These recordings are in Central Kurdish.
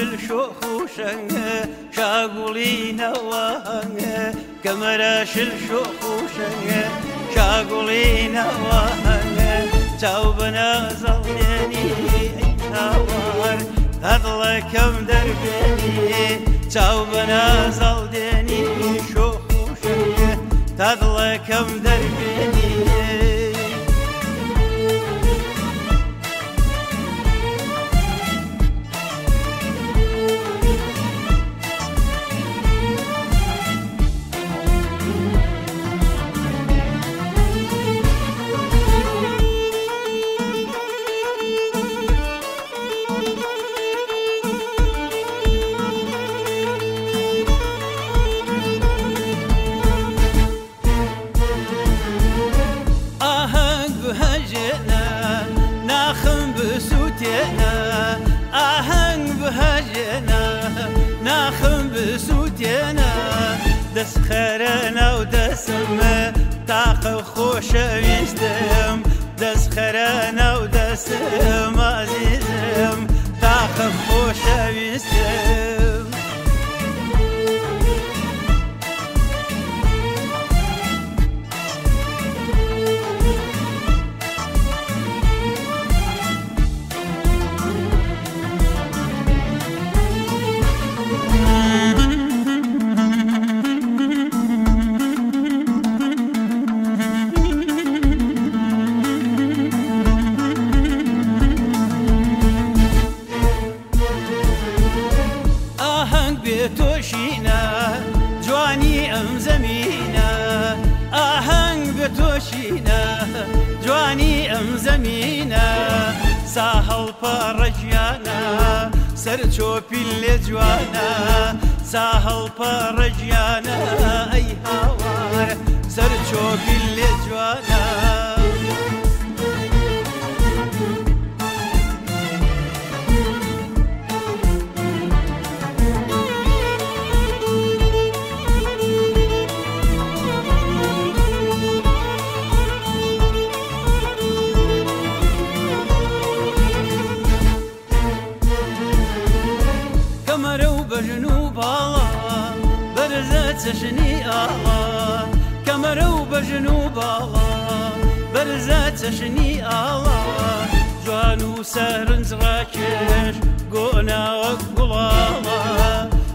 شل شۆخ و شەنگە شاگوڵینەوە هەنگە کەمەرە شل شۆخ و شەنگە شاگوڵینەوە هەنگە چاو بەە زەڵێنی ناوار هەڵەکەم دەربێنی چاو بەە زەڵدێنی شۆخ و شەنگە تەڵەکەم دەربێنی دس خرنا و دس ما تاق خوش ویستم دس خرنا و دس ما زیم تاق خوش ویستم پێ تۆشینە جوانی ئەم زەمینە ئاهەنگ بە تۆشینە جوانی ئەم زەمینە سا هەڵپەڕەژیانە سەر چۆپیل لێ جوانە سا هەڵپەڕەژیانە ئەی هاوار سەر چۆپیل لێ جوانە چەژنی ئاڵا کەمەرە و بەژن و باڵا بەرزە چەژنی ئاڵا جوان و سەرنجڕاکێش گۆناوەک گوڵاڵا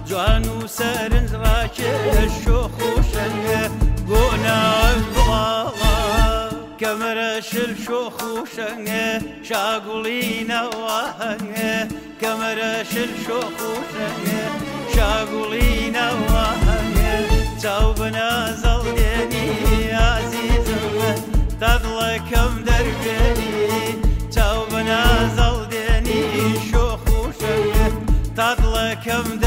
جوان و سەرنجڕاکێش شۆخ و شەنگە گۆناوەک گوڵاڵا کەمەرە شل شۆخ و شەنگە شاگوڵینەوە هەنگە کەمەرە شل شۆخ و شەنگە شاگوڵینەوە چاو بنازەڵ دێنی عزیزم من دەڵەکەم دەربێنی چاو بنازەڵ دێنی شۆخوشە دەڵەکەم دە